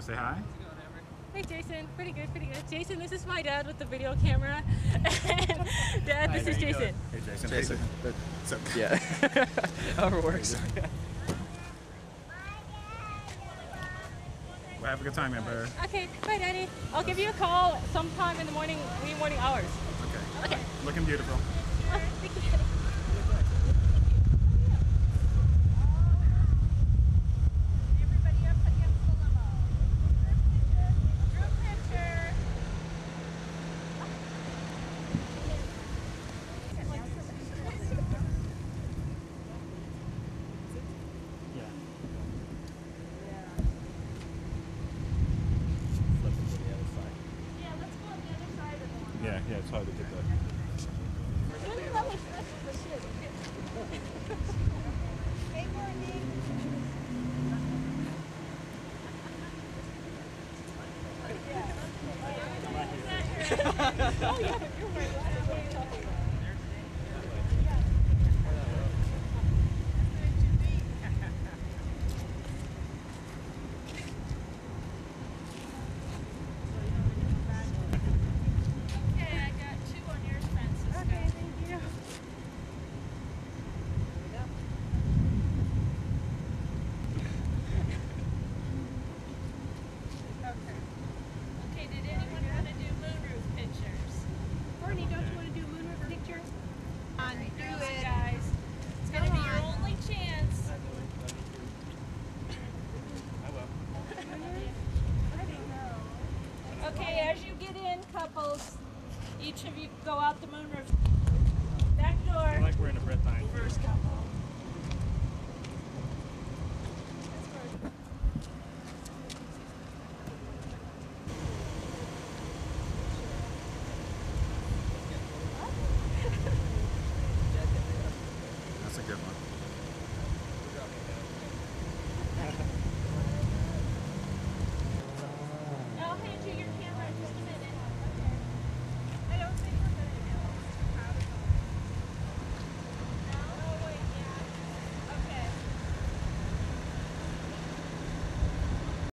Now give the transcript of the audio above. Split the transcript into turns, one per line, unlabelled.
say hi?
Hey Jason, pretty good, pretty good. Jason, this is my dad with the video camera. And Dad, this is Jason.
Hey, Jason.
Jason.
So,
Yeah. However works.
well, have a good time, Amber.
Okay, bye daddy. I'll give you a call sometime in the morning, wee morning hours.
Okay.
Okay.
Looking beautiful.
Oh, thank you.
Everybody up against the limo. Group picture.
Yeah.
Yeah, let's go on the other side of the one.
Yeah, yeah, it's hard to get that.
Hey, Courtney. Okay, I Okay, as you get in, couples, each of you go out the moonroof. Back door.
like we're in a breath time.
First couple.